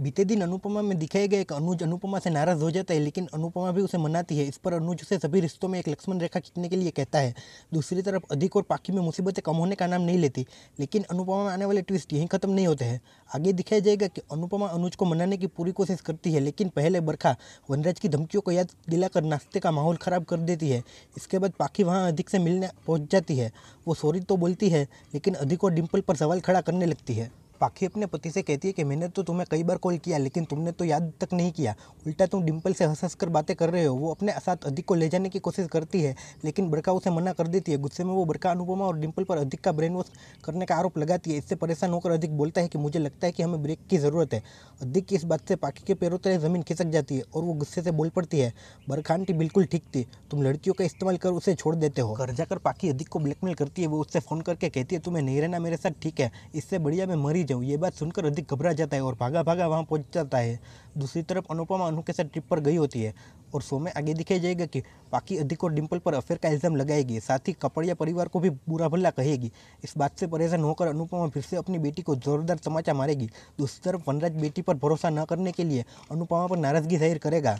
बीते दिन अनुपमा में दिखाया गया एक अनुज, अनुपमा से नाराज़ हो जाता है, लेकिन अनुपमा भी उसे मनाती है। इस पर अनुज उसे सभी रिश्तों में एक लक्ष्मण रेखा खींचने के लिए कहता है। दूसरी तरफ़, अधिक और पाखी में मुसीबतें कम होने का नाम नहीं लेती, लेकिन अनुपमा में आने वाले ट्विस्ट यहीं खत्म नहीं होते हैं। आगे दिखाया जाएगा कि अनुपमा अनुज को मनाने की पूरी कोशिश करती है, लेकिन पहले बरखा वनराज की धमकियों को याद दिलाकर नाश्ते का माहौल ख़राब कर देती है। इसके बाद पाखी वहाँ अधिक से मिलने पहुँच जाती है। वो सॉरी तो बोलती है, लेकिन अधिक और डिम्पल पर सवाल खड़ा करने लगती है। पाखी अपने पति से कहती है कि मैंने तो तुम्हें कई बार कॉल किया, लेकिन तुमने तो याद तक नहीं किया। उल्टा तुम डिम्पल से हंस हंस कर बातें कर रहे हो। वो अपने साथ अधिक को ले जाने की कोशिश करती है, लेकिन बड़का उसे मना कर देती है। गुस्से में वो बड़का अनुपमा और डिम्पल पर अधिक का ब्रेन वॉश करने का आरोप लगाती है। इससे परेशान होकर अधिक बोलता है कि मुझे लगता है कि हमें ब्रेक की ज़रूरत है। अधिक की इस बात से पाकि के पैरों तले ज़मीन खिसक जाती है और वो गुस्से से बोल पड़ती है बरखान टी बिल्कुल ठीक थी। तुम लड़कियों का इस्तेमाल कर उसे छोड़ देते हो। घर जाकर पाकि अधिक को ब्लैकमेल करती है, वो उससे फ़ोन करके कहती है, तुम्हें नहीं रहना मेरे साथ, ठीक है। इससे बढ़िया मैं मरी जाऊँ। ये बात सुनकर अधिक घबरा जाता है और भागा भागा वहाँ पहुँच जाता है। दूसरी तरफ़ अनुपमा अनु के साथ ट्रिप पर गई होती है। और शो में आगे दिखाई जाएगा कि बाकी अधिक और डिम्पल पर अफेयर का इल्ज़ाम लगाएगी। साथ ही कपड़िया परिवार को भी बुरा भला कहेगी। इस बात से परेशान होकर अनुपमा फिर से अपनी बेटी को जोरदार तमाचा मारेगी। दूसरी तरफ़ वनराज बेटी पर भरोसा न करने के लिए अनुपमा पर नाराज़गी ज़ाहिर करेगा।